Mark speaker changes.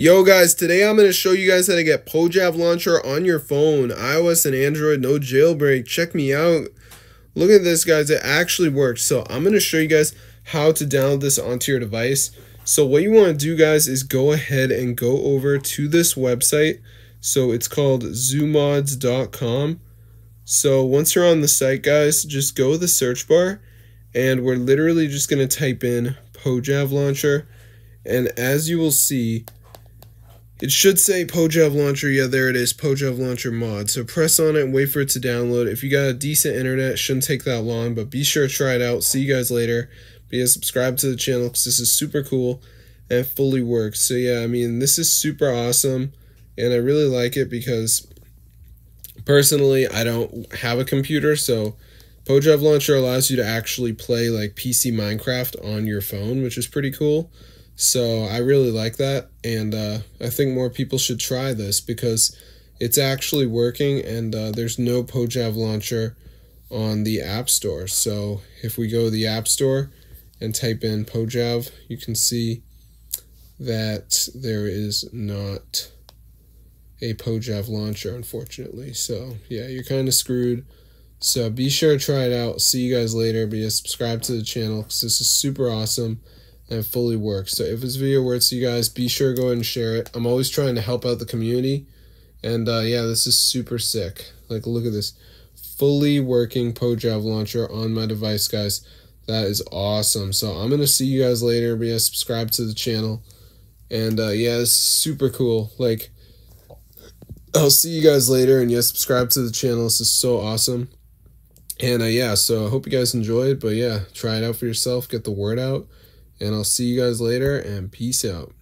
Speaker 1: Yo guys, today I'm going to show you guys how to get Pojav Launcher on your phone, iOS and Android, no jailbreak. Check me out. Look at this guys, it actually works. So I'm going to show you guys how to download this onto your device. So what you want to do guys is go ahead and go over to this website. So it's called zoomods.com. So once you're on the site guys, just go to the search bar and we're literally just going to type in Pojav Launcher. And as you will see, it should say Pojav Launcher. Yeah, there it is, Pojav Launcher mod. So press on it and wait for it to download. If you got a decent internet, shouldn't take that long, but be sure to try it out. See you guys later. Be a subscribe to the channel because this is super cool and fully works. So yeah, I mean, this is super awesome, and I really like it because personally, I don't have a computer, so Pojav Launcher allows you to actually play like PC Minecraft on your phone, which is pretty cool. So I really like that, and uh, I think more people should try this because it's actually working, and uh, there's no Pojav launcher on the App Store. So if we go to the App Store and type in Pojav, you can see that there is not a Pojav launcher, unfortunately. So yeah, you're kind of screwed. So be sure to try it out. See you guys later. Be a subscribe to the channel because this is super awesome and fully works. So if this video works you guys, be sure to go ahead and share it. I'm always trying to help out the community. And uh, yeah, this is super sick. Like, look at this. Fully working Pojav launcher on my device, guys. That is awesome. So I'm going to see you guys later. Be yeah, subscribe to the channel. And uh, yeah, it's super cool. Like, I'll see you guys later. And yeah, subscribe to the channel. This is so awesome. And uh, yeah, so I hope you guys enjoyed. But yeah, try it out for yourself. Get the word out. And I'll see you guys later and peace out.